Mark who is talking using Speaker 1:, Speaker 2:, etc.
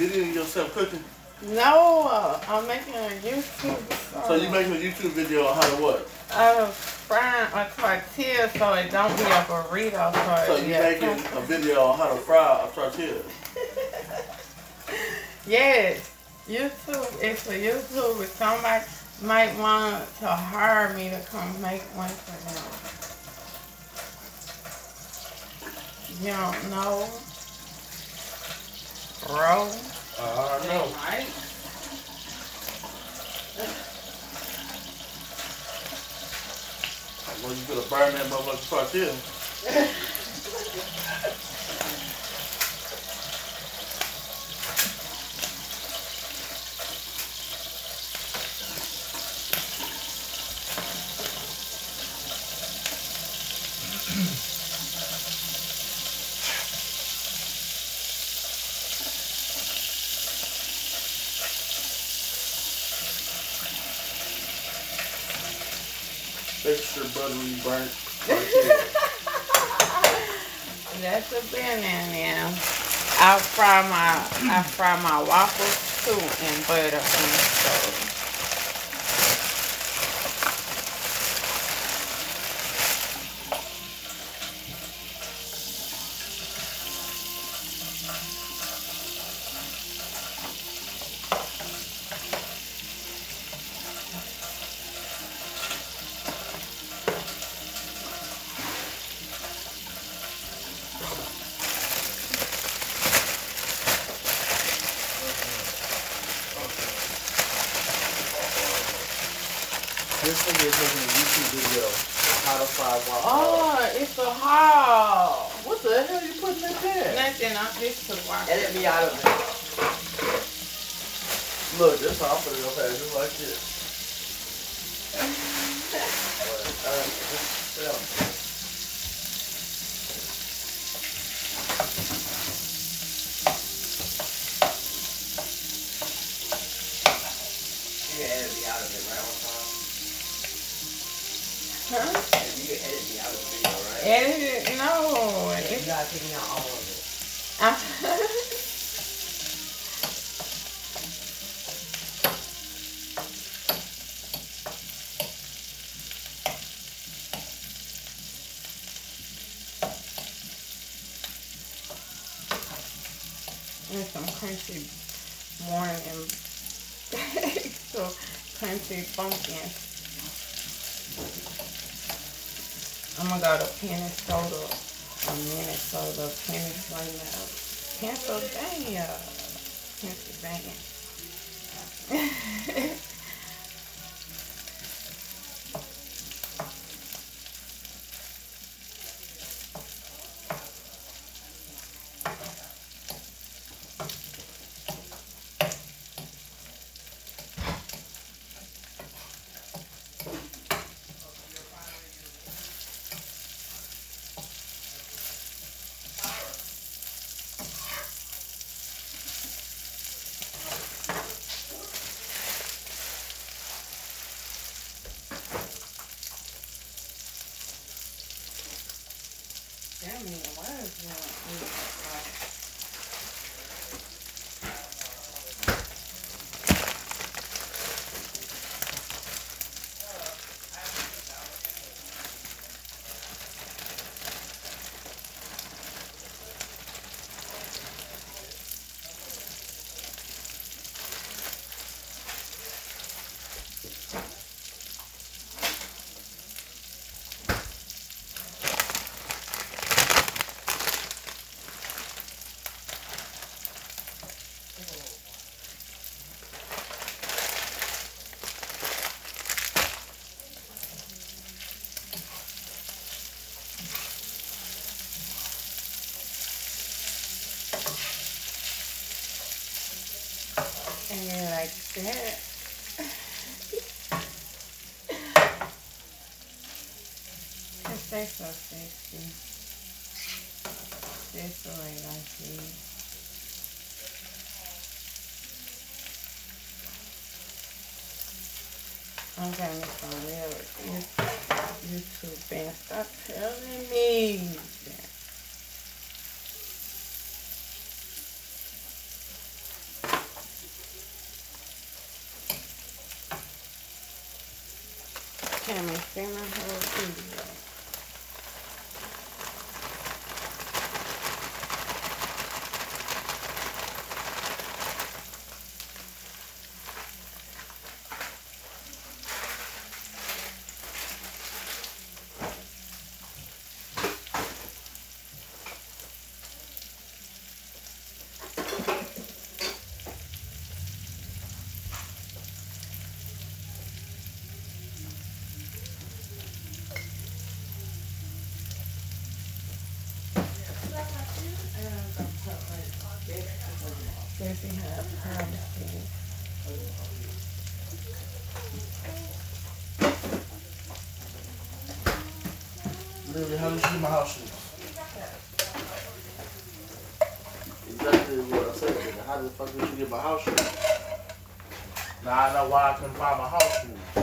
Speaker 1: videoing yourself cooking?
Speaker 2: No, uh, I'm making a YouTube.
Speaker 1: Uh, so you making a YouTube video on how to what?
Speaker 2: Uh, frying a tortilla so it don't be a burrito.
Speaker 1: So, so you making a video on how to fry a tortilla?
Speaker 2: yes, YouTube. It's a YouTube. If somebody might want to hire me to come make one for them. You don't know, bro.
Speaker 1: Uh, I know.
Speaker 2: Right?
Speaker 1: Well, you could have burned that motherfucker. extra buttery burnt
Speaker 2: That's a in there. I fry my I fry my waffles too in butter and stuff.
Speaker 1: This nigga is making a YouTube video on how to fry waffles.
Speaker 2: Oh, it's a haul.
Speaker 1: What the hell you putting in there?
Speaker 2: Nothing. I'm just to watch.
Speaker 3: Edit me out of it.
Speaker 1: Look, this how I'm putting it up there just like this.
Speaker 3: Uh, just sit down. You can edit me out of it, right, one time?
Speaker 2: Huh?
Speaker 3: You can edit me out of the video, right?
Speaker 2: Edit it? No.
Speaker 3: You gotta take me out all of it.
Speaker 2: I'm, and some crunchy morning so crunchy pumpkin. I'm gonna go to Minnesota, a Minnesota, Pennsylvania, Pennsylvania, Pennsylvania. Damn it, why is that? You're like that. Cause they so sexy. That's way I see. I'm gonna make some real YouTube fans. Stop telling me. that. Can't even see my whole video. Does he have privacy?
Speaker 1: Literally, how did you get my house shoes? Exactly what I said. nigga. How the fuck did you get my house shoes? Now I know why I couldn't find my house shoes.